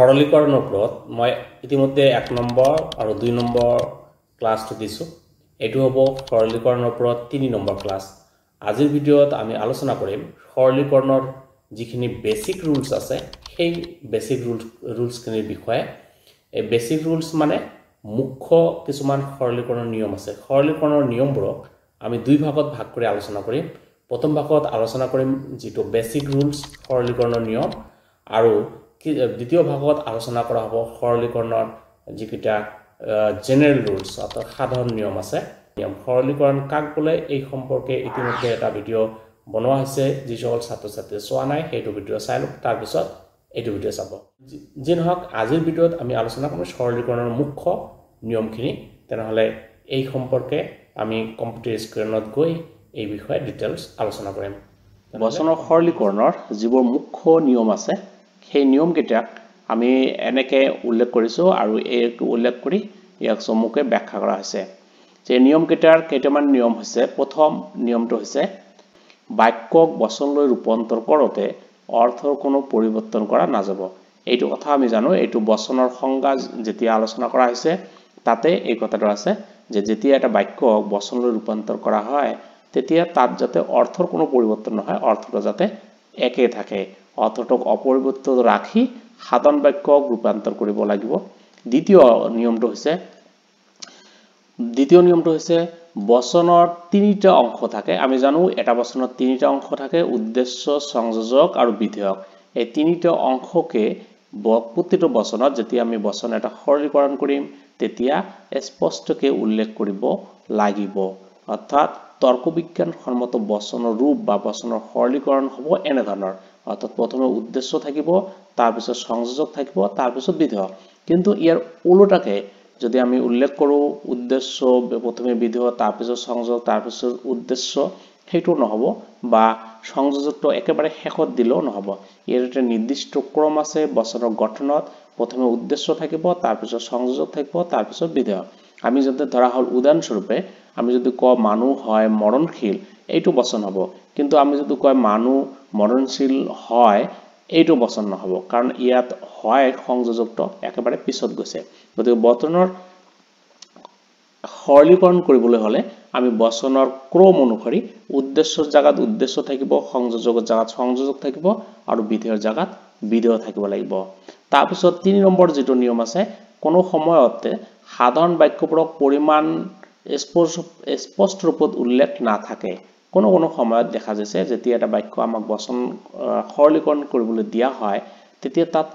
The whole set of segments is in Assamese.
সৰলীকৰণৰ ওপৰত মই ইতিমধ্যে এক নম্বৰ আৰু দুই নম্বৰ ক্লাছটো দিছোঁ। এইটো হ'ব সৰলীকৰণৰ ওপৰত তিনি নম্বৰ ক্লাছ। আজিৰ ভিডিঅ'ত আমি আলোচনা কৰিম সৰলীকৰণৰ যিখিনি বেচিক ৰুলছ আছে সেই বেচিক ৰুলছ ৰুলছখিনিৰ বিষয়ে। এই বেচিক ৰুলছ মানে মুখ্য কিছুমান সৰলীকৰণৰ নিয়ম আছে। সৰলীকৰণৰ নিয়মবোৰক আমি দুই ভাগত ভাগ কৰি আলোচনা কৰিম। প্ৰথম ভাগত আলোচনা কৰিম যিটো বেচিক ৰুলছ সৰলীকৰণৰ নিয়ম আৰু দ্বিতীয় ভাগত আলোচনা কৰা হ'ব সৰলীকৰণৰ যিকেইটা জেনেৰেল ৰুলছ অৰ্থাৎ সাধাৰণ নিয়ম আছে। নিয়ম সৰলীকৰণ কাক বোলে? এই সম্পৰ্কে ইতিমধ্যে এটা ভিডিঅ' বনোৱা হৈছে যিসকল ছাত্ৰ ছাত্ৰীয়ে চোৱা নাই। সেইটো ভিডিঅ' চাই লওক। তাৰপিছত এইটো ভিডিঅ' চাব। যি নহওক আজিৰ ভিডিঅ'ত আমি আলোচনা কৰিম সৰলীকৰণৰ মুখ্য নিয়মখিনি। তেনেহ'লে এই সম্পৰ্কে আমি কম্পিউটাৰ স্ক্ৰীণত গৈ এই বিষয়ে ডিটেইলছ আলোচনা কৰিম। বচনৰ সৰলীকৰণৰ যিবোৰ মুখ্য নিয়ম আছে সেই নিয়মকেইটাক আমি এনেকৈ উল্লেখ কৰিছোঁ আৰু এইটো উল্লেখ কৰি ইয়াক চমুকৈ ব্যাখ্যা কৰা হৈছে। যে নিয়মকেইটাৰ কেইটামান নিয়ম হৈছে প্ৰথম নিয়মটো হৈছে বাক্যক বচনলৈ ৰূপান্তৰ কৰোঁতে অৰ্থৰ কোনো পৰিৱৰ্তন কৰা নাযাব। এইটো কথা আমি জানো এইটো বচনৰ সংজ্ঞা যেতিয়া আলোচনা কৰা হৈছে তাতে এই কথাটো আছে যে যেতিয়া এটা বাক্যক বচনলৈ ৰূপান্তৰ কৰা হয় তেতিয়া তাত যাতে অৰ্থৰ কোনো পৰিৱৰ্তন নহয় অৰ্থটো যাতে একে থাকে। অৰ্থটোক অপৰিৱৰ্তিত ৰাখি সাধাৰণ বাক্যক ৰূপান্তৰ কৰিব লাগিব। দ্বিতীয় নিয়মটো হৈছে দ্বিতীয় নিয়মটো হৈছে বচনৰ তিনিটা অংশ থাকে। আমি জানো এটা বচনত তিনিটা অংশ থাকে উদ্দেশ্য সংযোজক আৰু বিধেয়ক। এই তিনিটা অংশকে প্ৰতিটো বচনত যেতিয়া আমি বচন এটা সৰলীকৰণ কৰিম তেতিয়া স্পষ্টকৈ উল্লেখ কৰিব লাগিব। অৰ্থাৎ তৰ্ক বিজ্ঞানসন্মত বচনৰ ৰূপ বা বচনৰ সৰলীকৰণ হ'ব এনেধৰণৰ। অৰ্থাৎ প্ৰথমে উদ্দেশ্য থাকিব তাৰপিছত সংযোজক থাকিব তাৰপিছত বিধেয়ক কিন্তু ইয়াৰ ওলোটাকে যদি আমি উল্লেখ কৰোঁ উদ্দেশ্য প্ৰথমে বিধেয় তাৰপিছত সংযোগ তাৰপিছত উদ্দেশ্য সেইটো নহ'ব বা সংযোজকটো একেবাৰে শেষত দিলেও নহ'ব। ইয়াৰ এটা নিৰ্দিষ্ট ক্ৰম আছে বচনৰ গঠনত। প্ৰথমে উদ্দেশ্য থাকিব তাৰপিছত সংযোজক থাকিব তাৰপিছত বিধেয়। আমি যদি ধৰা হ'ল উদাহৰণস্বৰূপে আমি যদি কওঁ মানুহ হয় মৰণশীল এইটো বচন হ'ব। কিন্তু আমি যদি কয় মানুহ মৰণশীল হয় এইটো বচন নহ'ব। কাৰণ ইয়াত হয় সংযোজকটো একেবাৰে পিছত গৈছে। গতিকে বচনৰ সৰলীকৰণ কৰিবলৈ হ'লে আমি বচনৰ ক্ৰম অনুসৰি উদ্দেশ্যৰ জেগাত উদ্দেশ্য থাকিব সংযোজকৰ জেগাত সংযোজক থাকিব আৰু বিধেয়ৰ জেগাত বিধেয় থাকিব লাগিব। তাৰপিছত তিনি নম্বৰ যিটো নিয়ম আছে কোনো সময়তে সাধাৰণ বাক্যবোৰক পৰিমাণ স্পষ্ট ৰূপত উল্লেখ নাথাকে। কোনো কোনো সময়ত দেখা যাইছে যেতিয়া এটা বাক্য আমাক বচন সৰলীকৰণ কৰিবলৈ দিয়া হয় তেতিয়া তাত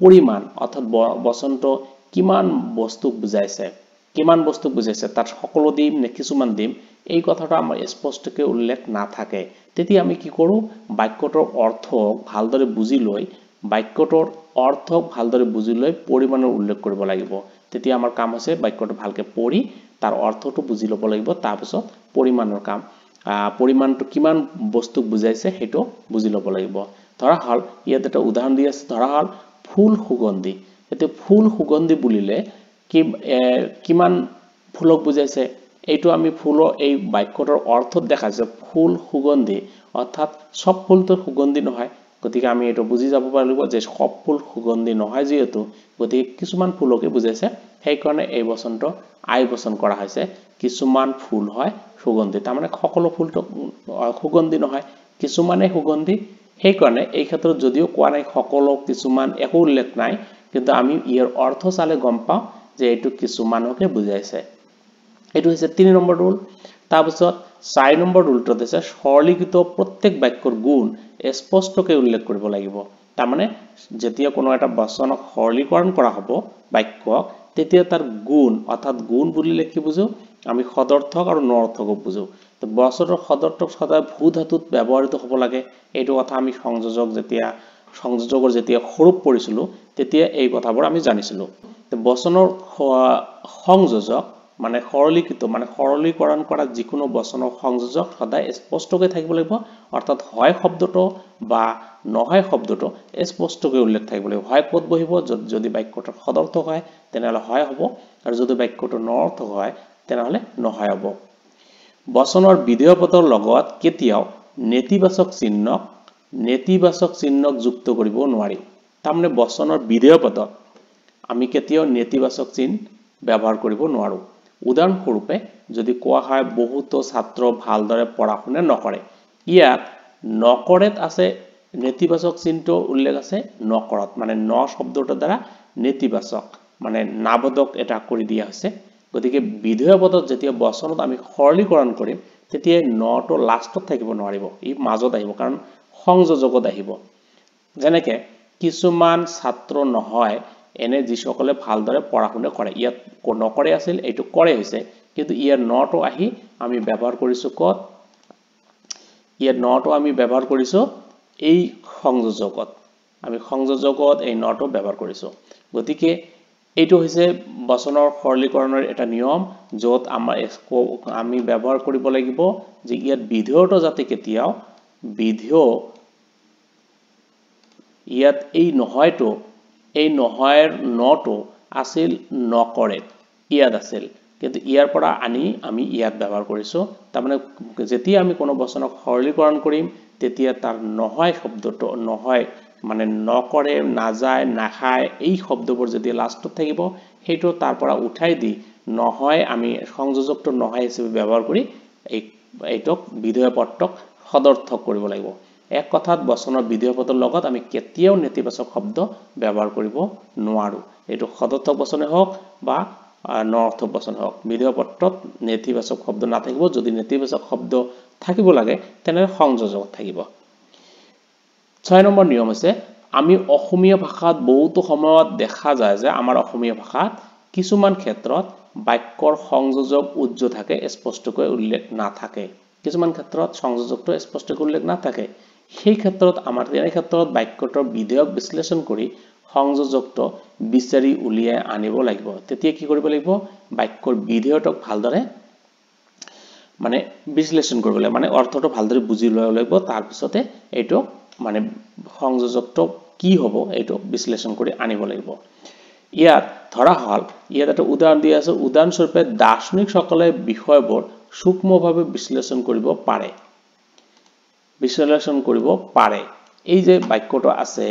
পৰিমাণ অৰ্থাৎ বচনটো কিমান বস্তুক বুজাইছে কিমান বস্তুক বুজাইছে তাত সকলো দিম নে কিছুমান দিম এই কথাটো আমাৰ স্পষ্টকৈ উল্লেখ নাথাকে। তেতিয়া আমি কি কৰোঁ বাক্যটোৰ অৰ্থ ভালদৰে বুজি লৈ বাক্যটোৰ অৰ্থক ভালদৰে বুজি লৈ পৰিমাণৰ উল্লেখ কৰিব লাগিব। তেতিয়া আমাৰ কাম হৈছে বাক্যটো ভালকৈ পঢ়ি তাৰ অৰ্থটো বুজি ল'ব লাগিব তাৰপিছত পৰিমাণৰ কাম। পৰিমাণটো কিমান বস্তুক বুজাইছে সেইটো বুজি ল'ব লাগিব। ধৰা হ'ল ইয়াত এটা উদাহৰণ দি আছে ধৰা হ'ল ফুল সুগন্ধি। এতিয়া ফুল সুগন্ধি বুলিলে কি কিমান ফুলক বুজাইছে? এইটো আমি ফুলৰ এই বাক্যটোৰ অৰ্থত দেখাইছে ফুল সুগন্ধি। অৰ্থাৎ চব ফুলটো সুগন্ধি নহয় গতিকে আমি এইটো বুজি যাব পাৰিব যে সব ফুল সুগন্ধি নহয় যিহেতু গতিকে কিছুমান ফুলকে বুজাইছে। সেইকাৰণে এই বচনটো আই বচন কৰা হৈছে। কিছুমান ফুল হয় সুগন্ধি তাৰমানে সকলো ফুলটো সুগন্ধি নহয়। কিছুমানে সুগন্ধি সেইকাৰণে এই ক্ষেত্ৰত যদিও কোৱা নাই সকলো কিছুমান একো উল্লেখ নাই। কিন্তু আমি ইয়াৰ অৰ্থ চালে গম পাওঁ যে এইটো কিছুমানকে বুজাইছে। এইটো হৈছে তিনি নম্বৰ ৰুল তাৰপিছত চাৰি নম্বৰ ৰুলটোত হৈছে সৰলীকৃত প্ৰত্যেক বাক্যৰ গুণ স্পষ্টকৈ উল্লেখ কৰিব লাগিব। তাৰমানে যেতিয়া কোনো এটা বচনক সৰলীকৰণ কৰা হ'ব বাক্যক তেতিয়া তাৰ গুণ অৰ্থাৎ গুণ বুলিলে কি বুজো আমি সদৰ্থক আৰু নৰ্থকক বুজো। বচনৰ সদৰ্থক সদায় ভূ ধাতুত ব্যৱহৃত হ'ব লাগে। এইটো কথা আমি সংযোজক যেতিয়া সংযোজকৰ যেতিয়া সৰূপ পঢ়িছিলোঁ তেতিয়া এই কথাবোৰ আমি জানিছিলোঁ। বচনৰ সংযোজক মানে সৰলীকৃত মানে সৰলীকৰণ কৰা যিকোনো বচনৰ সংযোজক সদায় স্পষ্টকৈ থাকিব লাগিব। অৰ্থাৎ হয় শব্দটো বা নহয় শব্দটো স্পষ্টকৈ উল্লেখ থাকিব লাগিব। হয় ক'ত বহিব? যদি বাক্যটো সদৰ্থক হয় তেনেহ'লে হয় হ'ব। আৰু যদি বাক্যটো নৰ্থক হয় তেনেহ'লে নহয় হ'ব। বচনৰ বিধেয় পদৰ লগত কেতিয়াও নেতিবাচক চিহ্নক নেতিবাচক চিহ্নক যুক্ত কৰিব নোৱাৰি। তাৰমানে বচনৰ বিধেয় পদত আমি কেতিয়াও নেতিবাচক চিন ব্যৱহাৰ কৰিব নোৱাৰোঁ। উদাহৰণস্বৰূপে যদি কোৱা হয় বহুতো ছাত্ৰ ভালদৰে পঢ়া শুনা নকৰে। ইয়াত নকৰেত আছে নেতিবাচক চিনটো উল্লেখ আছে নকৰত মানে ন শব্দটোৰ দ্বাৰা নেতিবাচক মানে নাবোধক এটা কৰি দিয়া হৈছে। গতিকে বিধেয় পদত যেতিয়া বচনত আমি সৰলীকৰণ কৰিম তেতিয়া নটো লাষ্টত থাকিব নোৱাৰিব ই মাজত আহিব কাৰণ সংযোজকত আহিব। যেনেকে কিছুমান ছাত্ৰ নহয় এনে যিসকলে ভালদৰে পঢ়া শুনা কৰে ইয়াত নকৰে আছিল এইটো কৰে হৈছে কিন্তু ইয়াৰ নটো আহি আমি ব্যৱহাৰ কৰিছোঁ ক'ত? ইয়াত নটো আমি ব্যৱহাৰ কৰিছোঁ এই সংযোজকত। আমি সংযোজকত এই নটো ব্যৱহাৰ কৰিছোঁ। গতিকে এইটো হৈছে বচনৰ সৰলীকৰণৰ এটা নিয়ম য'ত আমাৰ আমি ব্যৱহাৰ কৰিব লাগিব যে ইয়াত বিধেয়টো যাতে কেতিয়াও বিধেয় ইয়াত এই নহয়টো এই নহয়ৰ নটো আছিল নকৰে ইয়াত আছিল। কিন্তু ইয়াৰ পৰা আনি আমি ইয়াত ব্যৱহাৰ কৰিছোঁ। তাৰমানে যেতিয়া আমি কোনো বচনক সৰলীকৰণ কৰিম তেতিয়া তাৰ নহয় শব্দটো নহয় মানে নকৰে নাযায় নাখায় এই শব্দবোৰ যেতিয়া লাষ্টত থাকিব সেইটো তাৰ পৰা উঠাই দি নহয় আমি সংযোজকটো নহয় হিচাপে ব্যৱহাৰ কৰি এই এইটোক বিধেয় পদটোক সদৰ্থক কৰিব লাগিব। এক কথাত বচনৰ বিধেয় পদৰ লগত আমি কেতিয়াও নেতিবাচক শব্দ ব্যৱহাৰ কৰিব নোৱাৰোঁ। এইটো সদৰ্থক বচনে হওক বা নৰ্থক বচন হওক। বিধেয় পত্ৰত নেতিবাচক শব্দ নাথাকিব। যদি নেতিবাচক শব্দ থাকিব লাগে তেনেহ'লে সংযোজক থাকিব। ছয় নম্বৰ নিয়ম হৈছে আমি অসমীয়া ভাষাত বহুতো সময়ত দেখা যায় যে আমাৰ অসমীয়া ভাষাত কিছুমান ক্ষেত্ৰত বাক্যৰ সংযোজক উজ্জ থাকে স্পষ্টকৈ উল্লেখ নাথাকে। কিছুমান ক্ষেত্ৰত সংযোজকটো স্পষ্টকৈ উল্লেখ নাথাকে। সেই ক্ষেত্ৰত আমাৰ তেনে ক্ষেত্ৰত বাক্যটোৰ বিধেয়ক বিশ্লেষণ কৰি সংযোজকটো বিচাৰি উলিয়াই আনিব লাগিব। তেতিয়া কি কৰিব লাগিব? বাক্যৰ বিধেয়টোক ভালদৰে মানে বিশ্লেষণ কৰিব লাগিব। মানে অৰ্থটো ভালদৰে বুজি ল'ব লাগিব। তাৰপিছতে এইটো মানে সংযোজকটো কি হ'ব এইটো বিশ্লেষণ কৰি আনিব লাগিব। ইয়াত ধৰা হ'ল ইয়াত এটা উদাহৰণ দিয়া আছে। উদাহৰণস্বৰূপে দাৰ্শনিকসকলে বিষয়বোৰ সূক্ষ্মভাৱে বিশ্লেষণ কৰিব পাৰে। বিশ্লেষণ কৰিব পাৰে। এই যে বাক্যটো আছে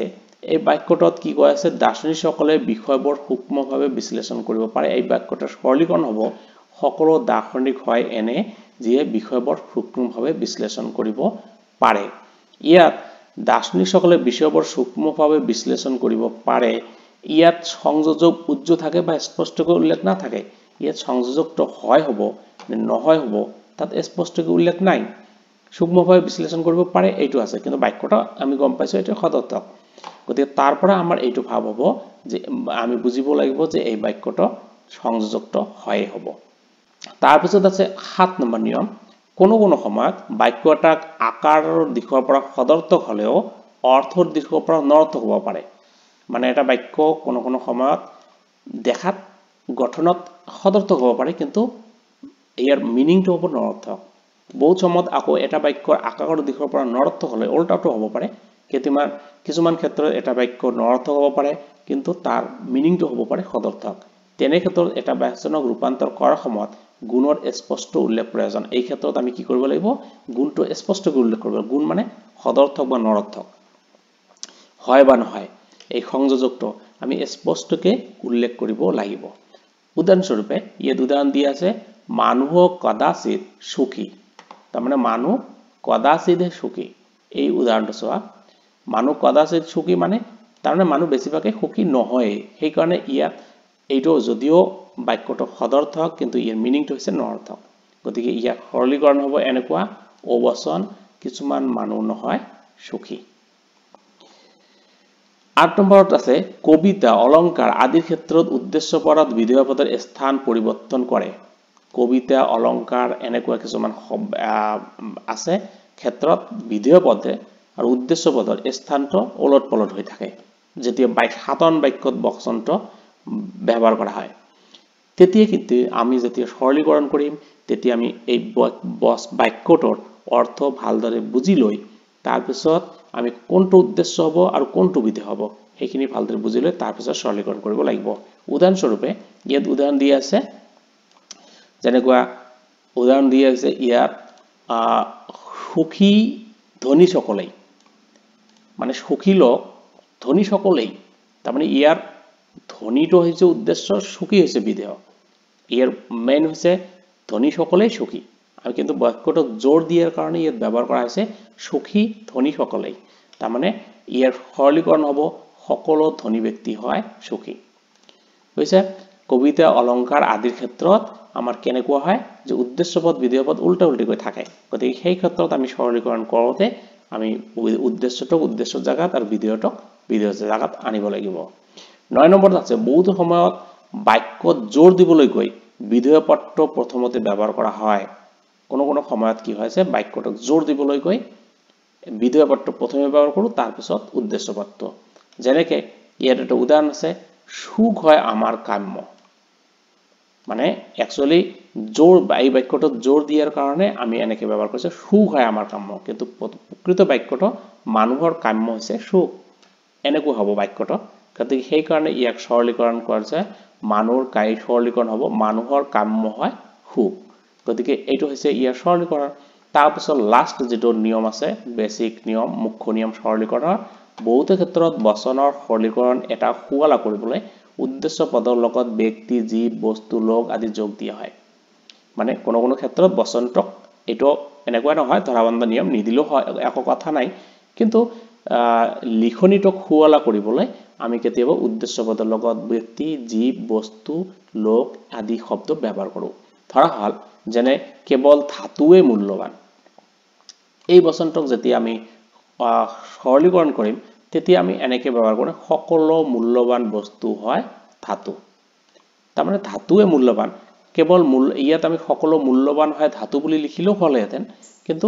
এই বাক্যটোত কি কৈ আছে দাৰ্শনিকসকলে বিষয়বোৰ সূক্ষ্মভাৱে বিশ্লেষণ কৰিব পাৰে। এই বাক্যটোৰ সৰলীকৰণ হ'ব সকলো দাৰ্শনিক হয় এনে যিয়ে বিষয়বোৰ সূক্ষ্মভাৱে বিশ্লেষণ কৰিব পাৰে। ইয়াত দাৰ্শনিকসকলে বিষয়বোৰ সূক্ষ্মভাৱে বিশ্লেষণ কৰিব পাৰে। ইয়াত সংযোজক উজ্জ থাকে বা স্পষ্টকৈ উল্লেখ নাথাকে। ইয়াত সংযোজকটো হয় হ'ব নে নহয় হ'ব তাত স্পষ্টকৈ উল্লেখ নাই। সূক্ষ্মভাৱে বিশ্লেষণ কৰিব পাৰে এইটো আছে। কিন্তু বাক্যটা আমি গম পাইছোঁ সদৰ্থক গতিকে তাৰ পৰা আমাৰ এইটো ভাৱ হ'ব যে আমি বুজিব লাগিব যে এই বাক্যটো সংযোজকটো হয়ে হ'ব। তাৰপিছত আছে সাত নম্বৰ নিয়ম। কোনো কোনো সময়ত বাক্য এটাক আকাৰৰ দিশৰ পৰা সদৰ্থক হ'লেও অৰ্থৰ দিশৰ পৰা নৰ্থক হ'ব পাৰে। মানে এটা বাক্য কোনো কোনো সময়ত দেখাত গঠনত সদৰ্থক হ'ব পাৰে কিন্তু ইয়াৰ মিনিংটো হ'ব নৰ্থক বহুত সময়ত আকৌ এটা বাক্যৰ আকাৰৰ দিশৰ পৰা নৰ্থক হ'লে ওল্টাটো হ'ব পাৰে। কেতিয়াবা কিছুমান ক্ষেত্ৰত এটা বাক্য নৰ্থক হ'ব পাৰে কিন্তু তাৰ মিনিংটো হ'ব পাৰে সদৰ্থক। তেনে ক্ষেত্ৰত এটা বাচনক ৰূপান্তৰ কৰাৰ সময়ত গুণৰ স্পষ্ট উল্লেখ প্ৰয়োজন এই ক্ষেত্ৰত আমি কি কৰিব লাগিব? গুণটো স্পষ্টকৈ উল্লেখ কৰিব গুণ মানে সদৰ্থক বা নৰৰ্থক। হয় বা নহয়? এই সংযোজকটো আমি স্পষ্টকৈ উল্লেখ কৰিব লাগিব। উদাহৰণস্বৰূপে ইয়াত উদাহৰণ দিয়া আছে মানুহক কদাচিত সুখী তাৰমানে মানুহ কদাচিতহে সুখী। এই উদাহৰণটো চোৱা। মানুহ কদাচিত সুখী মানে তাৰমানে মানুহ বেছিভাগে সুখী নহয়েই সেইকাৰণে ইয়াত এইটো যদিও বাক্যটো সদৰ্থক কিন্তু ইয়াৰ মিনিংটো হৈছে নৰ্থক। গতিকে ইয়াক সৰলীকৰণ হ'ব এনেকুৱা, অবচন কিছুমান মানুহ নহয়, সুখী। আঠ নম্বৰত আছে, কবিতা, অলংকাৰ আদিৰ ক্ষেত্ৰত উদ্দেশ্যপৰত বিধেয় পদৰ স্থান পৰিৱৰ্তন কৰে। কবিতা অলংকাৰ এনেকুৱা কিছুমান আছে ক্ষেত্ৰত বিধেয় পদে আৰু উদ্দেশ্য পদৰ স্থানটো ওলট পলট হৈ থাকে যেতিয়া বাক্য সাধাৰণ বাক্যত বচনটো ব্যৱহাৰ কৰা হয়। তেতিয়া কিন্তু আমি যেতিয়া সৰলীকৰণ কৰিম তেতিয়া আমি এই বাক্যটোৰ অৰ্থ ভালদৰে বুজি লৈ তাৰপিছত আমি কোনটো উদ্দেশ্য হ'ব আৰু কোনটো বিধি হ'ব সেইখিনি ভালদৰে বুজি লৈ তাৰপিছত সৰলীকৰণ কৰিব লাগিব। উদাহৰণস্বৰূপে ইয়াত উদাহৰণ দি আছে যেনেকুৱা উদাহৰণ দি আছে ইয়াত সুখী ধনীসকলেই মানে সুখী লোক ধনীসকলেই তাৰমানে ইয়াৰ ধনীটো হৈছে উদ্দেশ্য সুখী হৈছে বিধেয় ইয়াৰ মেইন হৈছে ধনীসকলেই সুখী আমি কিন্তু বাক্যটোক জোৰ দিয়াৰ কাৰণে ইয়াত ব্যৱহাৰ কৰা হৈছে সুখী ধনীসকলেই তাৰমানে ইয়াৰ সৰলীকৰণ হ'ব সকলো ধনী ব্যক্তি হয় সুখী হৈছে কবিতা অলংকাৰ আদিৰ ক্ষেত্ৰত আমাৰ কেনেকুৱা হয় যে উদ্দেশ্যপদ বিধেয়পদ উল্টা উল্টিকৈ থাকে। গতিকে সেই ক্ষেত্ৰত আমি সৰলীকৰণ কৰোঁতে আমি উদ্দেশ্যটোক উদ্দেশ্যৰ জেগাত আৰু বিধেয়টোক বিধেয় জেগাত আনিব লাগিব। নয় নম্বৰত আছে বহুতো সময়ত বাক্যত জোৰ দিবলৈ গৈ বিধেয় পদটো প্ৰথমতে ব্যৱহাৰ কৰা হয়। কোনো কোনো সময়ত কি হৈছে বাক্যটোক জোৰ দিবলৈ গৈ বিধেয় পদটো প্ৰথমে ব্যৱহাৰ কৰোঁ তাৰপিছত উদ্দেশ্য পদটো যেনেকে ইয়াত এটা উদাহৰণ আছে সুখ হয় আমাৰ কাম্য। মানে একচুৱেলি জোৰ এই বাক্যটোত জোৰ দিয়াৰ কাৰণে আমি এনেকে ব্যৱহাৰ কৰিছোঁ সুখ হয় আমাৰ কাম্য। কিন্তু প্ৰকৃত বাক্যটো মানুহৰ কাম্য হৈছে সুখ এনেকুৱা হ'ব বাক্যটো। গতিকে সেইকাৰণে ইয়াক সৰলীকৰণ কৰিছে মানুহৰ কাই সৰলীকৰণ হ'ব মানুহৰ কাম্য হয় সুখ গতিকে এইটো হৈছে ইয়াৰ সৰলীকৰণ। তাৰপিছত লাষ্ট যিটো নিয়ম আছে বেচিক নিয়ম মুখ্য নিয়ম সৰলীকৰণৰ বহুতো ক্ষেত্ৰত বচনৰ সৰলীকৰণ এটা সুৱালা কৰিবলৈ উদ্দেশ্য পদৰ লগত ব্যক্তি জীৱ বস্তু লোক আদি যোগ দিয়া হয়। মানে কোনো কোনো ক্ষেত্ৰত বচনটোক এইটো এনেকুৱা নহয় ধৰাবন্ধ নিয়ম নিদিলেও হয় একো কথা নাই। কিন্তু লিখনিটোক সুৱালা কৰিবলৈ আমি কেতিয়াবা উদ্দেশ্য পদৰ লগত ব্যক্তি জীৱ বস্তু লোক আদি শব্দ ব্যৱহাৰ কৰোঁ। ধৰা হ'ল যেনে কেৱল ধাতুৱে মূল্যৱান। এই বচনটোক যেতিয়া আমি সৰলীকৰণ কৰিম তেতিয়া আমি এনেকৈ ব্যৱহাৰ কৰিম সকলো মূল্যৱান বস্তু হয় ধাতু। তাৰমানে ধাতুৱে মূল্যৱান কেৱল মূল্য ইয়াত আমি সকলো মূল্যৱান হয় ধাতু বুলি লিখিলেও হ'লহেঁতেন কিন্তু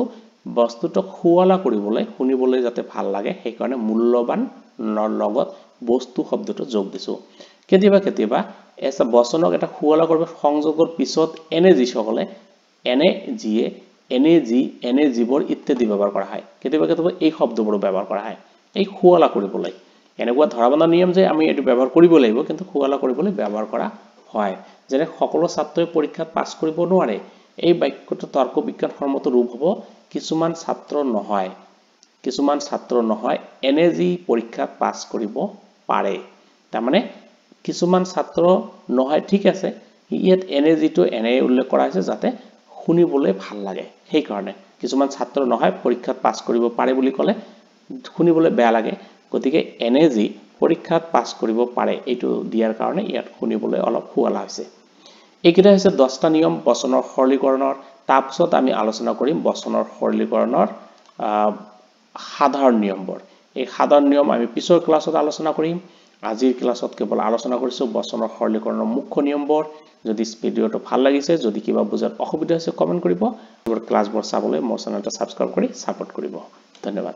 বস্তুটোক সুৱলা কৰিবলৈ শুনিবলৈ যাতে ভাল লাগে সেইকাৰণে মূল্যৱান লগত বস্তু শব্দটো যোগ দিছোঁ। কেতিয়াবা কেতিয়াবা এচা বচনক এটা সুৱলা কৰিব সংযোগৰ পিছত এনে যিসকলে এনে যিয়ে এনে যি এনে জীৱৰ ইত্যাদি ব্যৱহাৰ কৰা হয়। কেতিয়াবা কেতিয়াবা এই শব্দবোৰো ব্যৱহাৰ কৰা হয়। এই সুৱলা কৰিবলৈ। এনেকুৱা ধৰাবন্ধা নিয়ম যে আমি এইটো ব্যৱহাৰ কৰিব লাগিব কিন্তু সুৱলা কৰিবলৈ ব্যৱহাৰ কৰা হয়। যেনে সকলো ছাত্ৰই পৰীক্ষাত পাছ কৰিব নোৱাৰে এই বাক্যটো তৰ্ক বিজ্ঞানসন্মত ৰূপ হ'ব কিছুমান ছাত্ৰ নহয়। কিছুমান ছাত্ৰ নহয় এনে যি পৰীক্ষাত পাছ কৰিব পাৰে। তাৰমানে কিছুমান ছাত্ৰ নহয় ঠিক আছে ইয়াত এনে যিটো এনে উল্লেখ কৰা হৈছে যাতে শুনিবলৈ ভাল লাগে। সেইকাৰণে কিছুমান ছাত্ৰ নহয় পৰীক্ষাত পাছ কৰিব পাৰে বুলি ক'লে শুনিবলৈ বেয়া লাগে। গতিকে এনে যি পৰীক্ষাত পাছ কৰিব পাৰে এইটো দিয়াৰ কাৰণে ইয়াত শুনিবলৈ অলপ সুৱালা হৈছে। এইকেইটা হৈছে দহটা নিয়ম বচনৰ সৰলীকৰণৰ। তাৰপিছত আমি আলোচনা কৰিম বচনৰ সৰলীকৰণৰ সাধাৰণ নিয়মবোৰ। এই সাধাৰণ নিয়ম আমি পিছৰ ক্লাছত আলোচনা কৰিম। আজিৰ ক্লাছত কেৱল আলোচনা কৰিছোঁ বচনৰ সৰলীকৰণৰ মুখ্য নিয়মবোৰ। যদি ভিডিঅ'টো ভাল লাগিছে যদি কিবা বুজাত অসুবিধা হৈছে কমেণ্ট কৰিব। ক্লাছবোৰ চাবলৈ মোৰ চেনেলটো ছাবস্ক্ৰাইব কৰি ছাপোৰ্ট কৰিব। ধন্যবাদ।